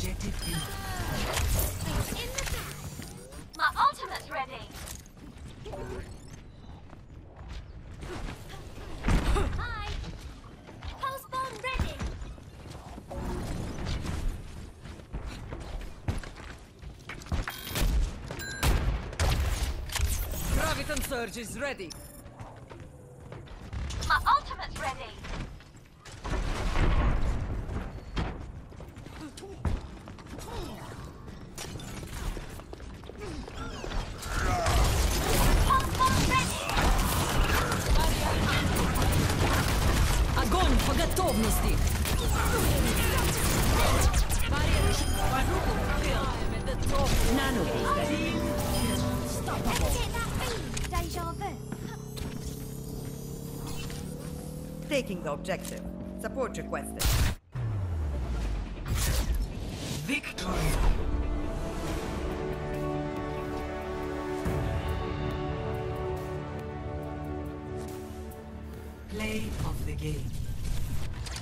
Objective B. My ultimate's ready. Hi. Pulse bomb ready. Graviton Surge is ready. My ultimate's ready. Pulse bomb ready. Огонь по готовности! Nano. Let's get that feeling. Deja vu. Taking the objective. Support requested. Victory. Play of the game.